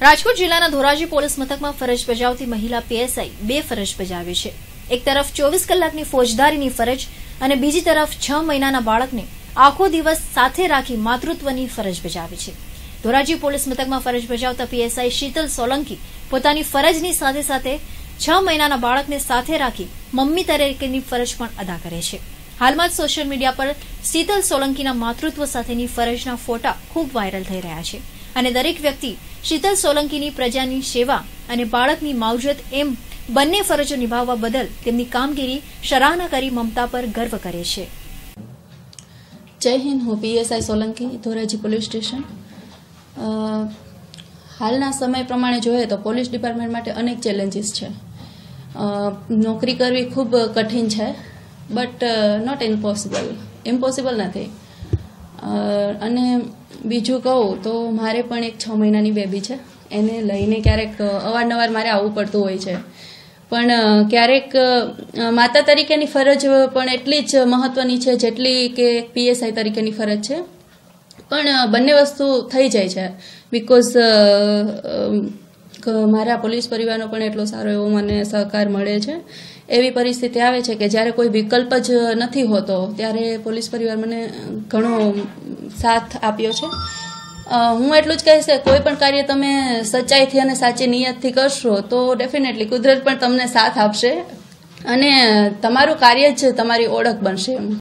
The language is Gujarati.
રાજકોટ જિલ્લાના ધોરાજી પોલીસ મથકમાં ફરજ બજાવતી મહિલા પીએસઆઈ બે ફરજ બજાવે છે. એક તરફ ચોવીસ કલાકની ફોજદારીની ફરજ અને બીજી તરફ છ મહિનાના બાળકને આખો દિવસ સાથે રાખી માતૃત્વની ફરજ બજાવે છે. ધોરાજી પોલીસ મથકમાં ફરજ બજાવતા પીએસઆઈ શીતલ સોલંકી પોતાની ફરજની સાથે સાથે છ મહિનાના બાળકને સાથે રાખી મમ્મી તરીકેની ફરજ પણ અદા કરે છે. હાલમાં જ સોશિયલ મીડિયા પર શીતલ સોલંકીના માતૃત્વ સાથેની ફરજના ફોટા ખૂબ વાયરલ થઈ રહ્યા છે. અને દરેક વ્યક્તિ શીતલ સોલંકીની પ્રજાની સેવા અને બાળકની માવજત એમ બંને ફરજો નિભાવવા બદલ તેમની કામગીરી સરાહના કરી મમતા પર ગર્વ કરે છે. જય હિન્દ, હું PSI Solanki, Dhoraji police station. હાલના સમય પ્રમાણે જોઈએ તો પોલીસ ડિપાર્ટમેન્ટ માટે અનેક ચેલેન્જીસ છે. નોકરી કરવી ખૂબ કઠિન છે, બટ નોટ ઇમ્પોસિબલ ઇમ્પોસિબલ નથી. અને બીજું કહું તો મારે પણ એક છ મહિનાની બેબી છે. એને લઈને ક્યારેક અવારનવાર મારે આવવું પડતું હોય છે. પણ ક્યારેક માતા તરીકેની ફરજ પણ એટલી જ મહત્વની છે જેટલી કે પીએસઆઈ તરીકેની ફરજ છે. પણ બંને વસ્તુ થઈ જાય છે. બિકોઝ મારા પોલીસ પરિવારનો પણ એટલો સારો એવો મને સહકાર મળે છે. એવી પરિસ્થિતિ આવે છે કે જ્યારે કોઈ વિકલ્પ જ નથી હોતો, ત્યારે પોલીસ પરિવાર મને ઘણો સાથ આપ્યો છે. હું એટલું જ કહીશ કે કોઈ પણ કાર્ય તમે સચ્ચાઈથી અને સાચી નિયતથી કરશો, તો ડેફિનેટલી કુદરત પણ તમને સાથ આપશે અને તમારું કાર્ય જ તમારી ઓળખ બનશે એમ.